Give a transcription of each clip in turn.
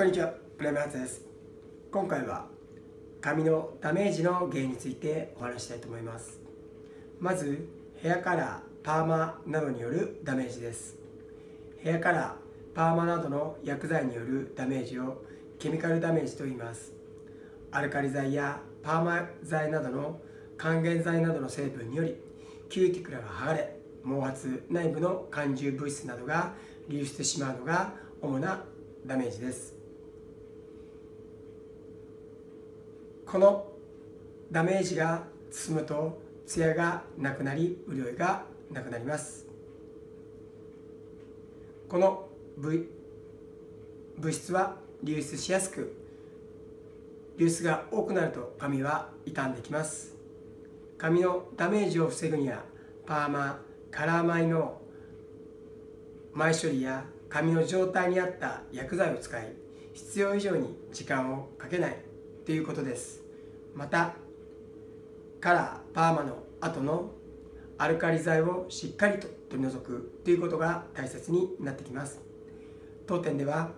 こんにちは、プライムハーツです。今回は髪のダメージの原因についてお話したいと思います。まず、ヘアカラー、パーマなどによるダメージです。ヘアカラー、パーマなどの薬剤によるダメージをケミカルダメージと言います。アルカリ剤やパーマ剤などの還元剤などの成分によりキューティクルが剥がれ毛髪内部の間充物質などが流出してしまうのが主なダメージですこのダメージが進むとツヤがなくなり潤いがなくなります。この物物質は流出しやすく流出が多くなると髪は傷んできます。髪のダメージを防ぐにはパーマカラー米の前処理や髪の状態に合った薬剤を使い必要以上に時間をかけない。ということです。またカラーパーマの後のアルカリ剤をしっかりと取り除くということが大切になってきます。当店では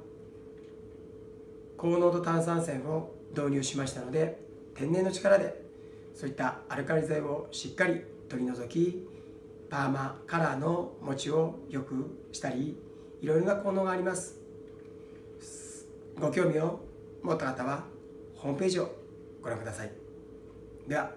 高濃度炭酸泉を導入しましたので天然の力でそういったアルカリ剤をしっかり取り除きパーマカラーの持ちを良くしたりいろいろな効能があります。ご興味を持った方はホームページをご覧ください。では。